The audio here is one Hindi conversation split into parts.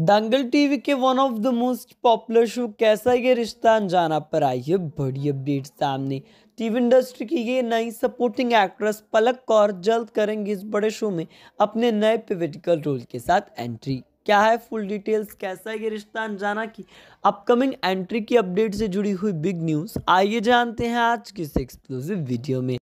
दंगल टीवी के one of the most popular show Kaisa Ye Rishta अनजाना पर आई है? बड़ी अपडेट सामने। टीवी इंडस्ट्री की ये नई सपोर्टिंग एक्ट्रेस पलक कौर जल्द करेंगी इस बड़े शो में अपने नए पिविटिकल रोल के साथ एंट्री क्या है फुल डिटेल्स कैसा है ये रिश्ता अनजाना की अपकमिंग एंट्री की अपडेट से जुड़ी हुई बिग न्यूज़ आइए जानते हैं आज की इस एक्सक्लूसिव वीडियो में।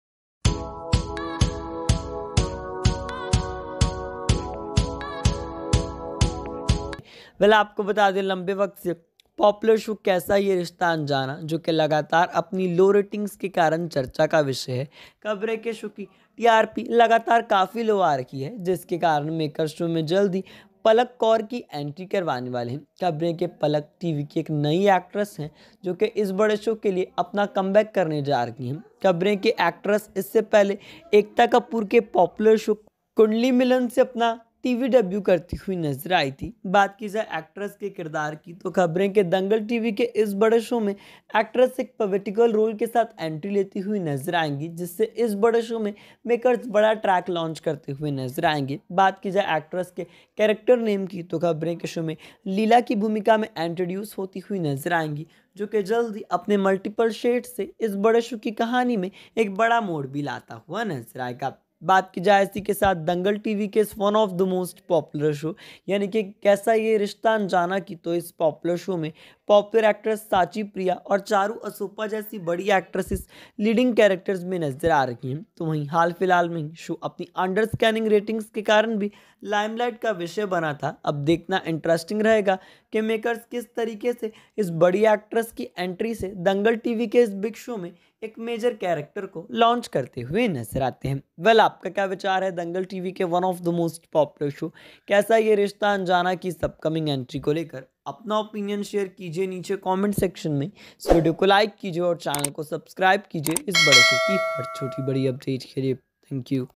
वेल आपको बता दें, लंबे वक्त से पॉपुलर शो कैसा ये रिश्ता अनजाना जो कि लगातार अपनी लो रेटिंग्स के कारण चर्चा का विषय है। कब्रे के शो की टीआरपी लगातार काफ़ी लो आ रखी है, जिसके कारण मेकर शो में जल्दी पलक कौर की एंट्री करवाने वाले हैं। खबरें के पलक टीवी की एक नई एक्ट्रेस हैं, जो कि इस बड़े शो के लिए अपना कम करने जा रही हैं। खबरें के एक्ट्रेस इससे पहले एकता कपूर के पॉपुलर शो कुंडली मिलन से अपना टीवी डेब्यू करती हुई नज़र आई थी। बात की जाए एक्ट्रेस के किरदार की तो खबरें के दंगल टीवी के इस बड़े शो में एक्ट्रेस एक पोलिटिकल रोल के साथ एंट्री लेती हुई नज़र आएँगी, जिससे इस बड़े शो में मेकर्स बड़ा ट्रैक लॉन्च करते हुए नज़र आएँगे। बात की जाए एक्ट्रेस के कैरेक्टर नेम की तो खबरें के शो में लीला की भूमिका में इंट्रोड्यूस होती हुई नज़र आएँगी, जो कि जल्द ही अपने मल्टीपल शेड से इस बड़े शो की कहानी में एक बड़ा मोड़ भी लाता हुआ नज़र आएगा। बात की जाए इसी के साथ दंगल टीवी के इस one of the most popular show यानी कि कैसा ये रिश्ता अनजाना की तो इस पॉपुलर शो में पॉपुलर एक्ट्रेस साची प्रिया और चारू असोपा जैसी बड़ी एक्ट्रेसेस लीडिंग कैरेक्टर्स में नज़र आ रही हैं। तो वहीं हाल फ़िलहाल में शो अपनी अंडर स्कैनिंग रेटिंग्स के कारण भी लाइमलाइट का विषय बना था। अब देखना इंटरेस्टिंग रहेगा कि मेकर्स किस तरीके से इस बड़ी एक्ट्रेस की एंट्री से दंगल टीवी के इस बिग शो में एक मेजर कैरेक्टर को लॉन्च करते हुए नज़र आते हैं। वेल आपका क्या विचार है दंगल टीवी के one of the most popular show Kaisa Ye Rishta, अनजाना की अपकमिंग एंट्री को लेकर? अपना ओपिनियन शेयर कीजिए नीचे कमेंट सेक्शन में। इस वीडियो को लाइक कीजिए और चैनल को सब्सक्राइब कीजिए। इस बड़े से की हर छोटी बड़ी अपडेट के लिए। Thank you